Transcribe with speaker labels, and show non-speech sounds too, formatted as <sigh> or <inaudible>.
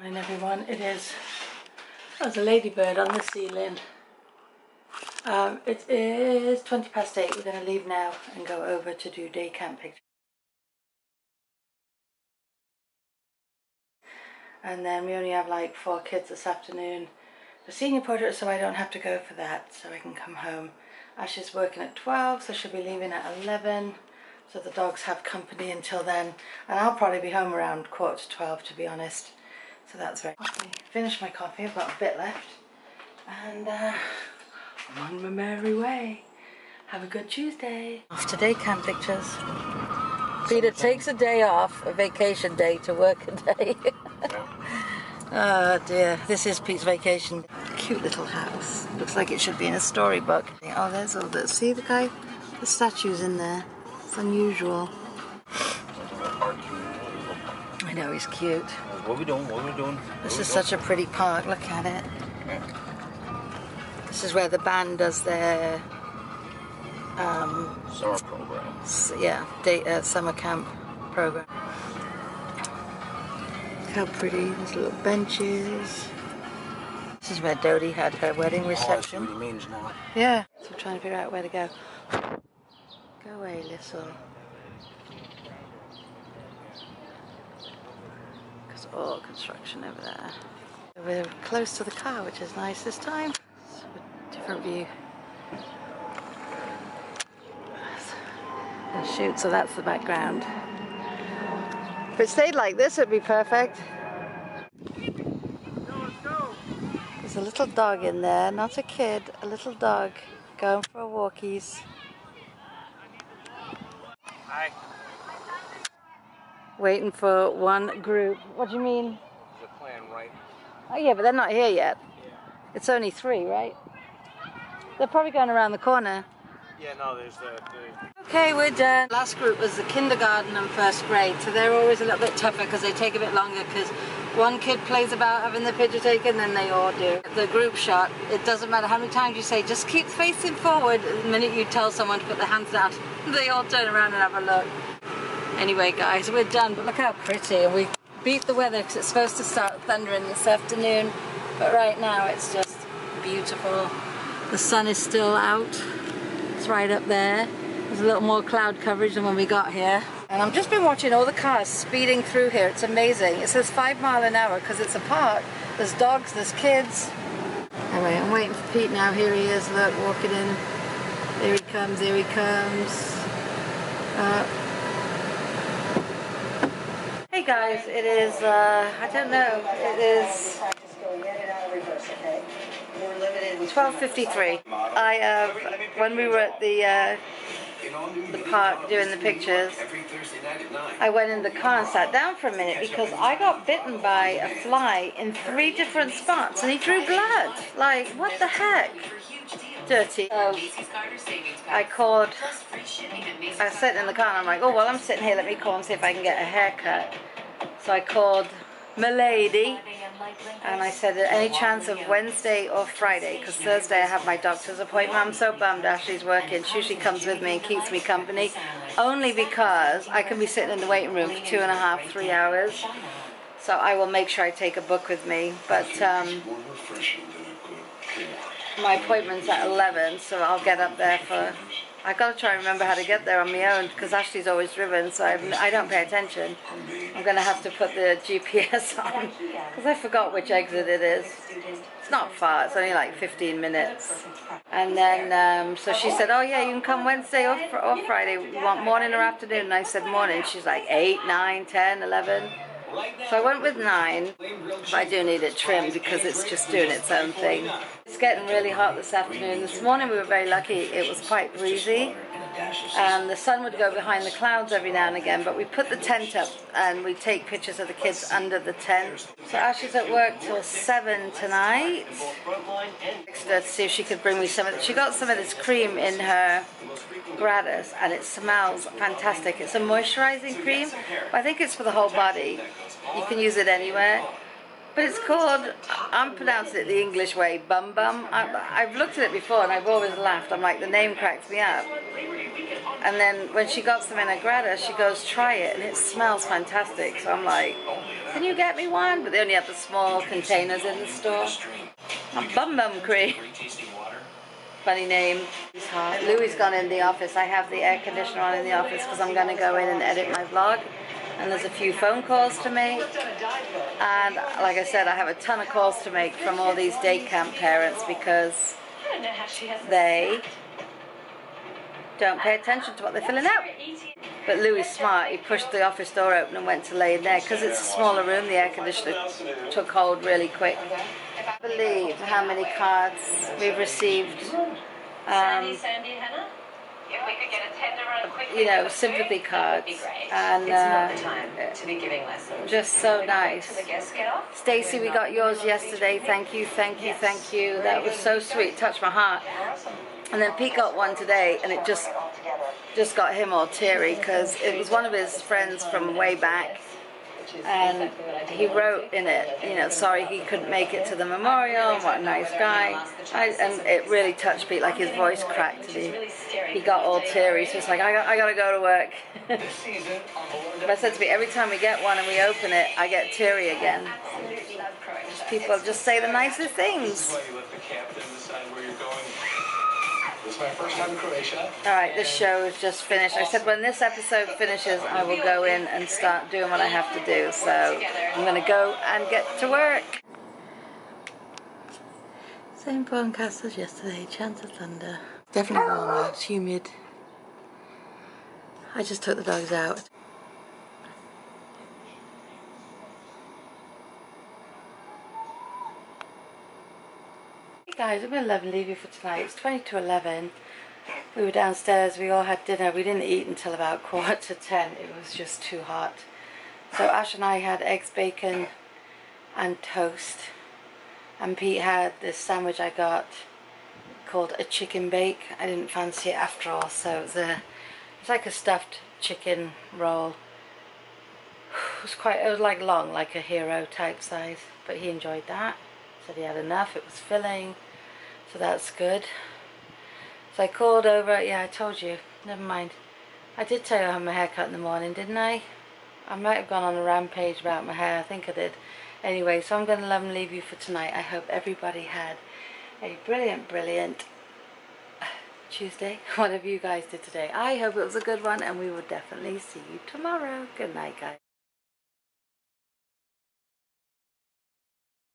Speaker 1: Morning everyone, it is, there's a ladybird on the ceiling. Um, it is 20 past 8, we're going to leave now and go over to do day camp pictures. And then we only have like four kids this afternoon for senior portrait so I don't have to go for that so I can come home. Ash is working at 12 so she'll be leaving at 11 so the dogs have company until then and I'll probably be home around quarter to 12 to be honest. So that's very coffee. Finished my coffee, I've got a bit left. And uh, I'm on my merry way. Have a good Tuesday. Off today, camp pictures. Peter takes a day off, a vacation day, to work a day. oh <laughs> dear, this is Pete's vacation. Cute little house. Looks like it should be in a storybook. Oh, there's all the, see the guy? The statue's in there. It's unusual. I know, he's cute.
Speaker 2: What we doing? What we doing?
Speaker 1: This is such a pretty park. Look at it. This is where the band does their um,
Speaker 2: summer program.
Speaker 1: Yeah, day, uh, summer camp program. Look how pretty. There's little benches. This is where Dodie had her wedding reception.
Speaker 2: Oh, what he means now.
Speaker 1: Yeah. So I'm trying to figure out where to go. Go away, little. All construction over there. We're close to the car, which is nice this time. It's a different view. And shoot, so that's the background. If it stayed like this, it'd be perfect. There's a little dog in there, not a kid, a little dog going for a walkies.
Speaker 2: Hi
Speaker 1: waiting for one group. What do you mean?
Speaker 2: There's a plan, right?
Speaker 1: Oh yeah, but they're not here yet.
Speaker 2: Yeah.
Speaker 1: It's only three, right? They're probably going around the corner.
Speaker 2: Yeah, no, there's the, the...
Speaker 1: Okay, we're done. Last group was the kindergarten and first grade, so they're always a little bit tougher because they take a bit longer because one kid plays about having the picture taken, then they all do. The group shot, it doesn't matter how many times you say, just keep facing forward. The minute you tell someone to put their hands down, <laughs> they all turn around and have a look. Anyway, guys, we're done, but look how pretty. We beat the weather because it's supposed to start thundering this afternoon. But right now, it's just beautiful. The sun is still out. It's right up there. There's a little more cloud coverage than when we got here. And I've just been watching all the cars speeding through here. It's amazing. It says five mile an hour because it's a park. There's dogs, there's kids. Anyway, I'm waiting for Pete now. Here he is, look, walking in. There he comes, there he comes. Uh, guys, it is, uh, I don't know, it is 12.53. I, uh, when we were at the, uh, the park doing the pictures, I went in the car and sat down for a minute because I got bitten by a fly in three different spots and he drew blood. Like, what the heck? Dirty. Um, I called, I sitting in the car and I'm like, oh, well, I'm sitting here, let me call and see if I can get a haircut. So I called Milady and I said, any chance of Wednesday or Friday? Because Thursday I have my doctor's appointment. I'm so bummed Ashley's working. She usually comes with me and keeps me company. Only because I can be sitting in the waiting room for two and a half, three hours. So I will make sure I take a book with me. But um, my appointment's at 11, so I'll get up there for I've gotta try and remember how to get there on my own because Ashley's always driven, so I've, I do not pay attention. I'm gonna have to put the GPS <laughs> on because I forgot which exit it is. It's not far, it's only like 15 minutes. And then, um, so she said, oh yeah, you can come Wednesday or, or Friday. You want morning or afternoon? And I said morning. She's like 8, 9, 10, 11. So I went with nine, but I do need it trimmed because it's just doing its own thing. It's getting really hot this afternoon. This morning we were very lucky, it was quite breezy. And the sun would go behind the clouds every now and again, but we put the tent up and we take pictures of the kids under the tent. So Ash is at work till 7 tonight. To see if she could bring me some of it. She got some of this cream in her gratis and it smells fantastic. It's a moisturizing cream. I think it's for the whole body. You can use it anywhere. But it's called, I'm pronouncing it the English way, Bum Bum. I, I've looked at it before and I've always laughed. I'm like, the name cracks me up. And then when she got some in a grata, she goes, try it, and it smells fantastic. So I'm like, can you get me one? But they only have the small containers in the store. A Bum Bum Cream. Funny name. Louie gone in the office. I have the air conditioner on in the office because I'm going to go in and edit my vlog. And there's a few phone calls to make. And like I said, I have a ton of calls to make from all these day camp parents because they don't pay attention to what they're filling out. But Louie smart, he pushed the office door open and went to lay in there. Because it's a smaller room, the air conditioner took hold really quick. I believe how many cards we've received. Um,
Speaker 3: Sandy, Hannah? If we could get a tender run quickly.
Speaker 1: you know, sympathy cards.
Speaker 3: Be great.
Speaker 1: And
Speaker 3: it's not the
Speaker 1: uh,
Speaker 3: time to be giving lessons.
Speaker 1: just so
Speaker 3: To
Speaker 1: nice.
Speaker 3: the guests get off.
Speaker 1: Stacy, we got yours yesterday. Thank you, thank you, thank you. That was so sweet. Touched my heart. And then Pete got one today, and it just just got him all teary because it was one of his friends from way back, and he wrote in it, you know, sorry he couldn't make it to the memorial. What a nice guy. I, and it really touched Pete, like his voice cracked. And he, he got all teary. So it's like I got, I got to go to work. but I said to me, every time we get one and we open it, I get teary again.
Speaker 3: Absolutely love
Speaker 1: People just say the nicest things.
Speaker 4: why you let the captain decide where you're going. This is my first time in Croatia.
Speaker 1: All right, this show is just finished. I said when this episode finishes, I will go in and start doing what I have to do. So I'm going to go and get to work. Same broadcast as yesterday, chance of thunder. Definitely warm out, it's humid. I just took the dogs out. Hey guys, I'm going to 11 leave you for tonight. It's 20 to 11. We were downstairs, we all had dinner. We didn't eat until about quarter to 10. It was just too hot. So Ash and I had eggs, bacon, and toast. And Pete had this sandwich I got called a chicken bake. I didn't fancy it after all, so it was a it's like a stuffed chicken roll. <sighs> It was quite it was like long, like a hero type size, but he enjoyed that. Said he had enough, it was filling. So that's good. So I called over, yeah, I told you. Never mind. I did tell you I had my hair cut in the morning, didn't I? I might have gone on a rampage about my hair, I think I did. Anyway, so I'm going to love and leave you for tonight. I hope everybody had a brilliant, brilliant Tuesday, <laughs> whatever you guys did today. I hope it was a good one, and we will definitely see you tomorrow. Good night, guys.